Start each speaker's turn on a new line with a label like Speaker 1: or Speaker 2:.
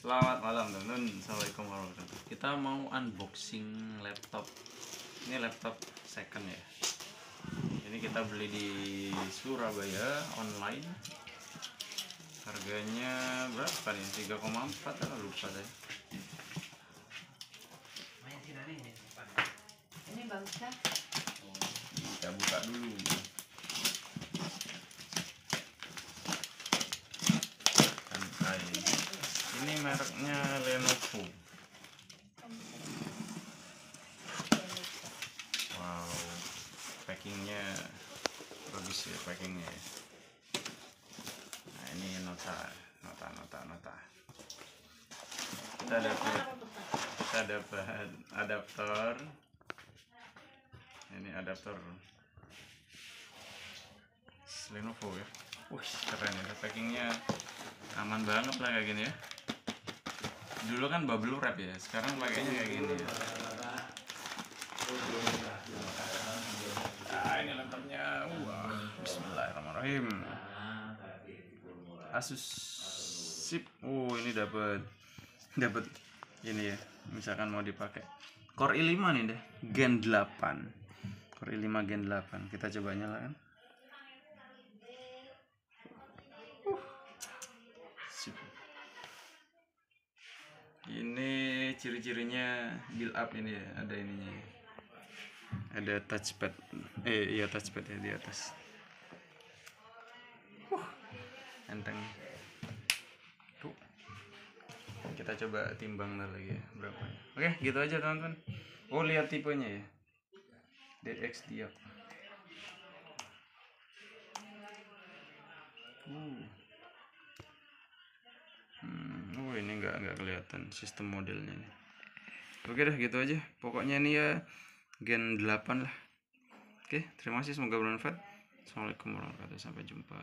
Speaker 1: Selamat malam teman-teman. Assalamualaikum warahmatullahi wabarakatuh. Kita mau unboxing laptop. Ini laptop second ya. Ini kita beli di Surabaya online. Harganya berapa nih? 3,4 atau lupa saya.
Speaker 2: Ini bagusnya
Speaker 1: Kita buka dulu. Kan kain. Ini mereknya Lenovo. Wow, packingnya bagus ya packingnya. ya. Nah ini nota, nota, nota, nota. Kita dapat, kita dapat adaptor. Ini adaptor Lenovo ya. Wih keren ya, packingnya aman banget lah kayak gini ya. Dulu kan bubble wrap ya, sekarang pakainya kayak gini ya. Nah, ini laptopnya. Wah, bismillahirrahmanirrahim. Asus sip. Oh, ini dapat dapat ini ya. Misalkan mau dipakai Core i5 nih deh, Gen 8. Core i5 Gen 8. Kita coba nyalakan. Ini ciri-cirinya build up ini ya, ada ininya. ya. Ada touchpad. Eh, iya touchpad ya di atas. Uh, enteng. Tuh. Kita coba timbang lagi ya, berapa ya. Oke, gitu aja teman-teman. Oh, lihat tipenya ya. DX Diak. Uh. Oh ini nggak nggak kelihatan sistem modelnya nih. Oke dah gitu aja. Pokoknya ini ya Gen 8 lah. Oke, terima kasih semoga bermanfaat. Assalamualaikum warahmatullahi wabarakatuh. Sampai jumpa.